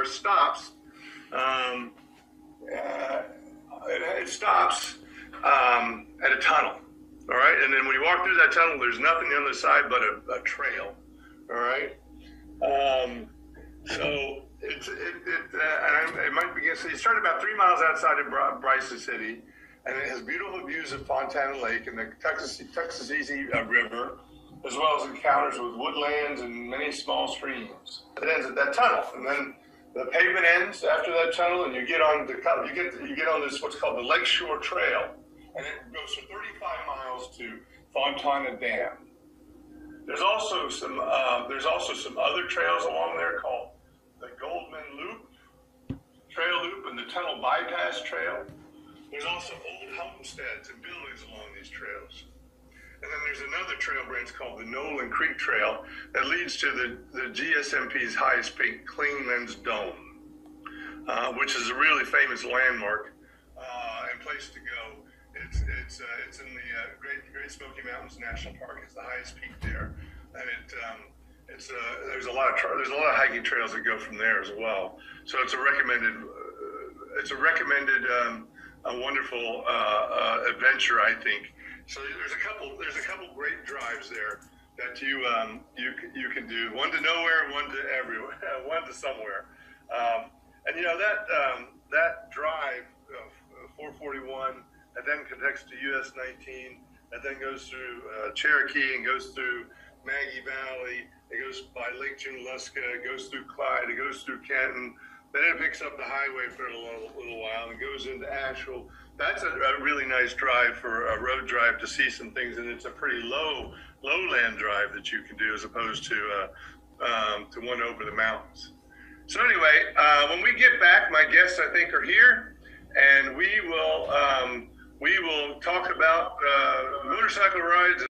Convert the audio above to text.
trailer stops. Um, uh, it, it stops um, at a tunnel. All right, and then when you walk through that tunnel, there's nothing on the side but a, a trail. All right. Um, so it's it, it, uh, it might be it started about three miles outside of Bryson City, and it has beautiful views of Fontana Lake and the Texas Tuckasegee uh, River, as well as encounters with woodlands and many small streams. It ends at that tunnel, and then the pavement ends after that tunnel, and you get on the you get you get on this what's called the Lakeshore Trail, and it goes for 35 miles to Fontana Dam. There's also some uh, there's also some other trails along there called the Goldmine Loop, Trail Loop, and the Tunnel Bypass Trail. There's also old homesteads and buildings along these trails. And then there's another trail branch called the Noland Creek Trail that leads to the, the GSMP's highest peak, Clingmans Dome, uh, which is a really famous landmark uh, and place to go. It's it's uh, it's in the uh, Great Great Smoky Mountains National Park. It's the highest peak there, and it um, it's uh, there's a lot of tra- there's a lot of hiking trails that go from there as well. So it's a recommended uh, it's a recommended um, a wonderful adventure, I think. So there's a couple there's a couple great drives there that you um, you you can do. One to nowhere, one to everywhere, one to somewhere. Um, and you know that um, that drive, uh, 441, and then connects to US 19, and then goes through uh, Cherokee and goes through Maggie Valley. It goes by Lake Junaluska. It goes through Clyde. It goes through Canton. Then it picks up the highway for a little, little while and goes into Asheville. That's a, a, really nice drive for a road drive to see some things, and it's a pretty low lowland drive that you can do as opposed to uh, um, to one over the mountains. So anyway, uh, when we get back, my guests I think are here, and we will um, we will talk about uh, motorcycle rides.